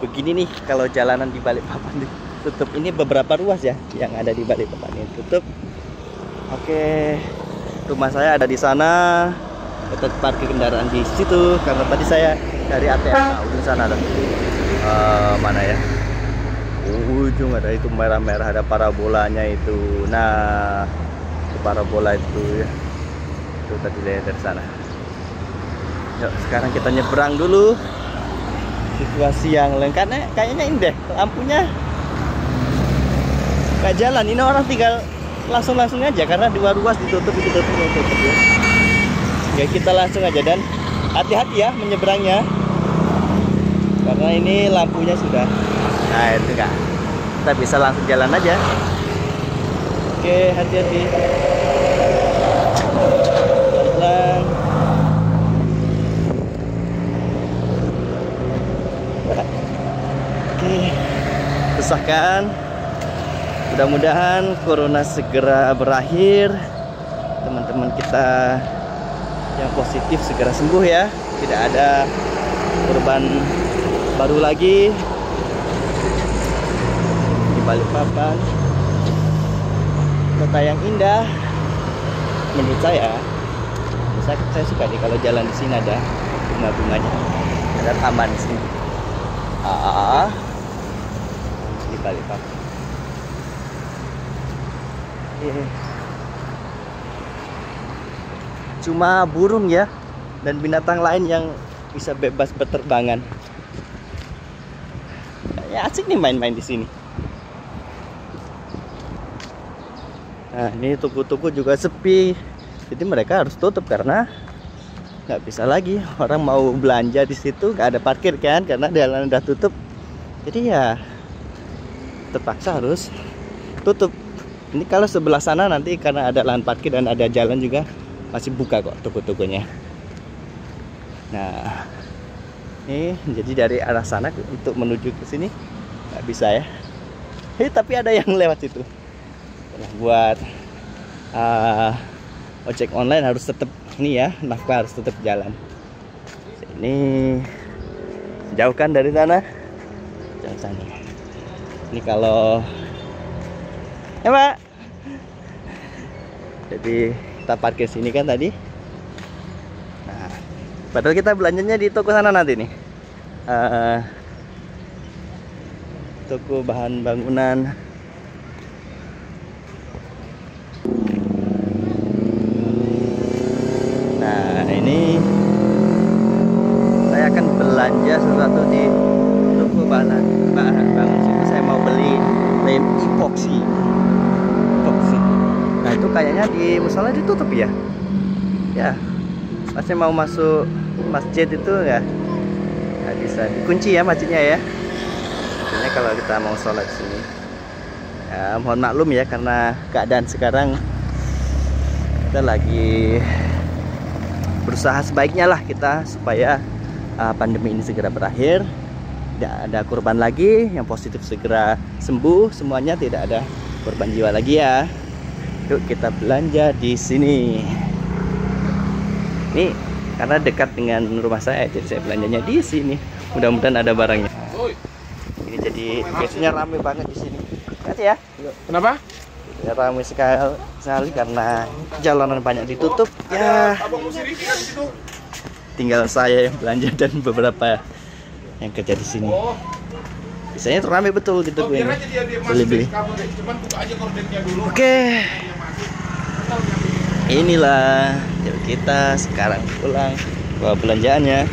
begini nih kalau jalanan di Balikpapan tutup. Ini beberapa ruas ya yang ada di Balikpapan ini tutup. Oke rumah saya ada di sana. Tetap parkir kendaraan di situ karena tadi saya dari ATM nah, ujung sana ada uh, mana ya? Ujung ada itu merah-merah ada parabolanya itu. Nah parabola itu ya. Itu tadi dari sana. Yuk sekarang kita nyebrang dulu situasi yang lain. Karena kayaknya indah. Lampunya nggak jalan. Ini orang tinggal langsung-langsung aja. Karena dua ruas ditutup ditutup ditutup ya. ya kita langsung aja. Dan hati-hati ya menyeberangnya. Karena ini lampunya sudah. Nah itu enggak kita bisa langsung jalan aja. Oke hati-hati pelan oke besarkan mudah-mudahan corona segera berakhir. Teman-teman kita yang positif segera sembuh ya. Tidak ada korban baru lagi. Di Balikpapan kota yang indah menurut saya. Saya, saya suka nih kalau jalan di sini ada bunga-bunganya. Ada taman di sini. Ah di Balikpapan cuma burung ya dan binatang lain yang bisa bebas berterbangan. Ya asik nih main-main di sini. Nah ini toko-toko juga sepi. Jadi mereka harus tutup karena nggak bisa lagi. Orang mau belanja di situ nggak ada parkir kan karena jalan udah tutup. Jadi ya terpaksa harus tutup. Ini kalau sebelah sana nanti karena ada lahan parkir dan ada jalan juga masih buka kok toko-tokonya. Nah ini jadi dari arah sana untuk menuju ke sini nggak bisa ya. Hei, tapi ada yang lewat situ. Nah, buat uh, ojek online harus tetap ini ya nafkah harus tetap jalan. Ini jauhkan dari sana. Jangan sana ini kalau ya pak jadi kita parkir sini kan tadi. Nah padahal kita belanjanya di toko sana nanti nih. Uh, toko bahan bangunan. Nah ini saya akan belanja sesuatu di toko bahan bahan bangun lem epoxy. Nah itu kayaknya di musola ditutup ya? Ya. Pasti mau masuk masjid itu ya nggak bisa. Dikunci ya masjidnya ya? Artinya kalau kita mau sholat sini. Ya mohon maklum ya karena keadaan sekarang kita lagi berusaha sebaiknya lah kita supaya uh, pandemi ini segera berakhir tidak ada korban lagi yang positif segera sembuh semuanya tidak ada korban jiwa lagi ya. Yuk kita belanja di sini. Ini karena dekat dengan rumah saya jadi saya belanjanya di sini. Mudah-mudahan ada barangnya. Ini jadi biasanya rame banget di sini. Hati ya. Kenapa? ya ramai sekali, sekali karena jalanan banyak ditutup. Ya. Tinggal saya yang belanja dan beberapa yang kerja di sini. Biasanya tuh ramai betul gitu gue. beli beli oke. Inilah kita sekarang pulang bawa belanjaannya